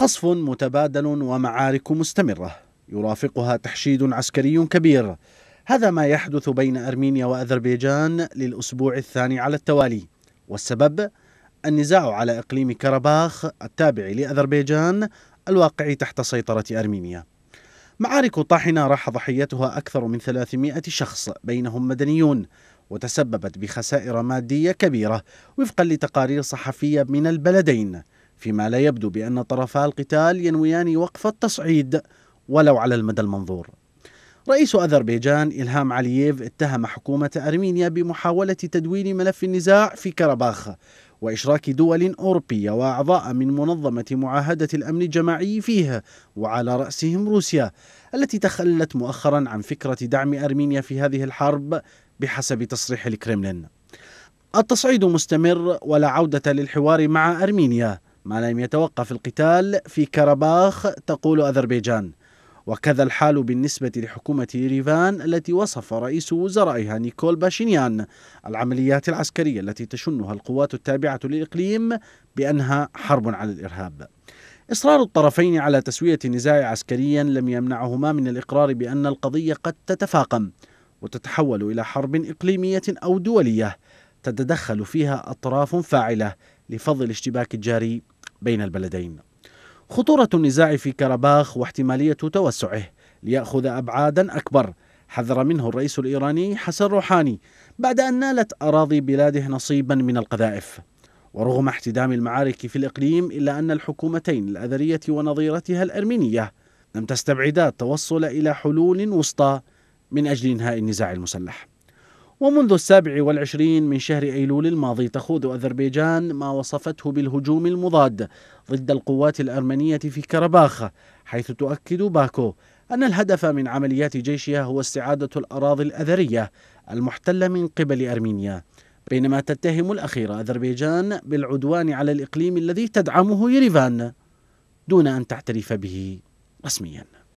قصف متبادل ومعارك مستمرة. يرافقها تحشيد عسكري كبير. هذا ما يحدث بين أرمينيا وأذربيجان للأسبوع الثاني على التوالي. والسبب النزاع على إقليم كرباخ التابع لأذربيجان الواقع تحت سيطرة أرمينيا. معارك طاحنة راح ضحيتها أكثر من 300 شخص بينهم مدنيون وتسببت بخسائر مادية كبيرة وفقا لتقارير صحفية من البلدين. فيما لا يبدو بأن طرفا القتال ينويان وقف التصعيد ولو على المدى المنظور. رئيس أذربيجان إلهام علييف اتهم حكومة أرمينيا بمحاولة تدوين ملف النزاع في كرباخ وإشراك دول أوروبية وأعضاء من منظمة معاهدة الأمن الجماعي فيه وعلى رأسهم روسيا التي تخلت مؤخرا عن فكرة دعم أرمينيا في هذه الحرب بحسب تصريح الكرملين التصعيد مستمر ولا عودة للحوار مع أرمينيا. ما لم يتوقف القتال في كرباخ تقول أذربيجان. وكذا الحال بالنسبة لحكومة ريفان التي وصف رئيس وزرائها نيكول باشينيان. العمليات العسكرية التي تشنها القوات التابعة للإقليم بأنها حرب على الإرهاب. إصرار الطرفين على تسوية النزاع عسكريا لم يمنعهما من الإقرار بأن القضية قد تتفاقم وتتحول إلى حرب إقليمية أو دولية تتدخل فيها أطراف فاعلة لفض الاشتباك الجاري بين البلدين. خطورة النزاع في كرباخ واحتمالية توسعه ليأخذ أبعادا أكبر حذر منه الرئيس الإيراني حسن روحاني بعد أن نالت أراضي بلاده نصيبا من القذائف. ورغم احتدام المعارك في الإقليم إلا أن الحكومتين الأذرية ونظيرتها الأرمينية لم تستبعدا التوصل إلى حلول وسطى من أجل إنهاء النزاع المسلح. ومنذ السابع والعشرين من شهر أيلول الماضي تخوض أذربيجان ما وصفته بالهجوم المضاد ضد القوات الأرمنية في كرباخ حيث تؤكد باكو أن الهدف من عمليات جيشها هو استعادة الأراضي الأذرية المحتلة من قبل أرمينيا. بينما تتهم الأخيرة أذربيجان بالعدوان على الإقليم الذي تدعمه يريفان دون أن تعترف به رسمياً.